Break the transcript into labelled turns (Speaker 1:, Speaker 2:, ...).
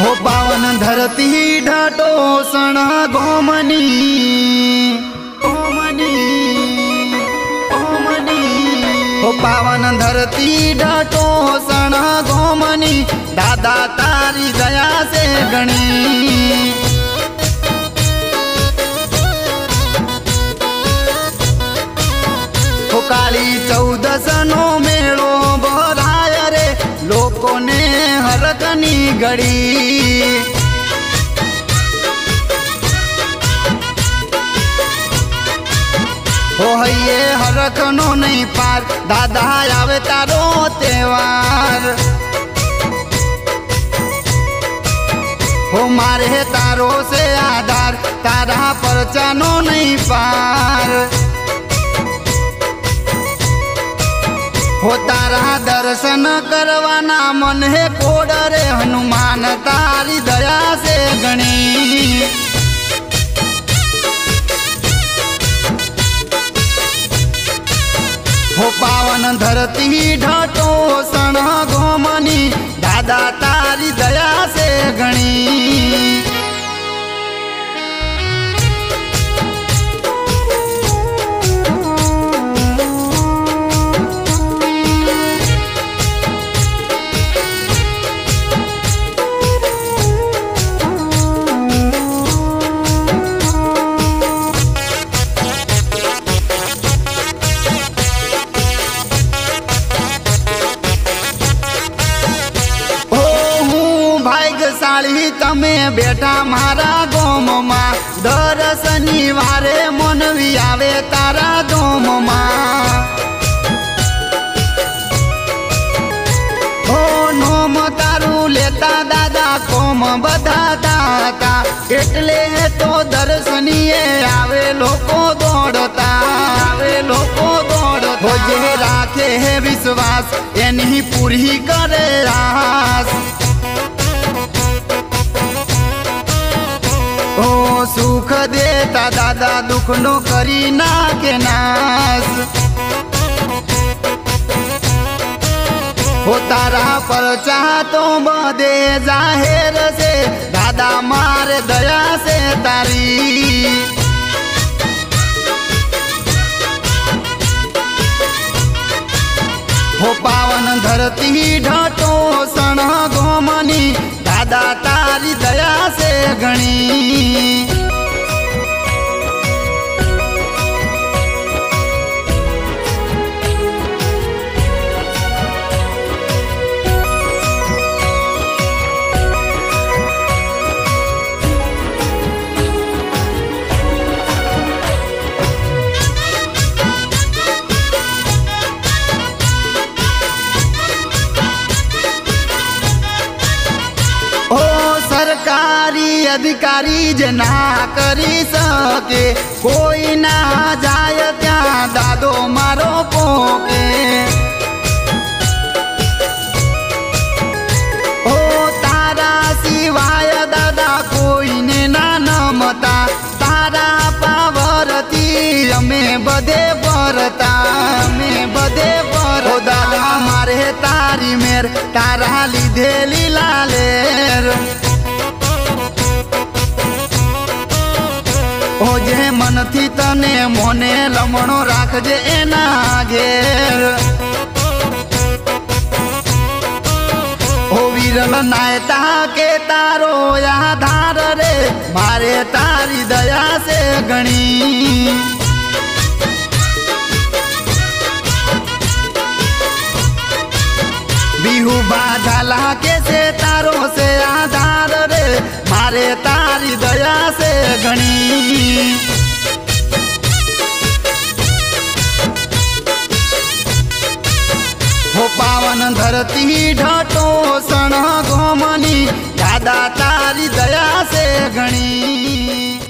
Speaker 1: हो पावन धरती ढाटो सणा गोमनी। पावन धरती ढाटो सणा गोमनी। दादा तारी दया से गणी। हो काली चौदह सनों में कोने हरकनी घड़ी। हो हइये हरकनो नहीं पार, दादा आवे तारो त्यौहार। हो मारे तारो से आधार, तारा पर चानो नहीं पार। હો તારા દર્શન કરવાના મન હે કોડ રે, હનુમાન તારી દયા છે ગણી હો પાવન ધરતી ઢટો સણ ગોમની, દાદા તારી દયા હું ભાગ્યશાળી તમે બેઠા મારા ગોમમાં દર શનિવારે મનવી આવે તારા દોમમાં ઓ નોમ તારું લેતા દાદા કોમ બધા દાતા એટલે તો દર્શનીએ આવે લોકો દોડતા આવે લોકો દોડતા હો જે રાખે હે વિશ્વાસ એની પૂરી કરે આસ ज़्यादा दुख लो करी ना के नाश। हो तारा पर चाहतो बदे ज़ाहिर से, दादा मार दया से तारी। हो पावन धरती ढटो सण गोमनी, दादा तारी दया से गणी। अधिकारी जना करी सके। कोई ना जाय त्या दादो मारो पोके। ओ तारा सिवाय दादा कोई ने ना नमता। तारा पावरती अमे बदे बरता। अमे बदे बर दादा मारे तारी मेर, तारा ली ओजे मन थी तने मोने लमणो राखजे एना घेर नायता के तारो या धार रे मारे तारी दया से गणी बिहू बाधा ला से तारो से आधार रे मारे तार से गणी हो पावन धरती ढाटो सण गोमनी दादा तारी दया से गणी।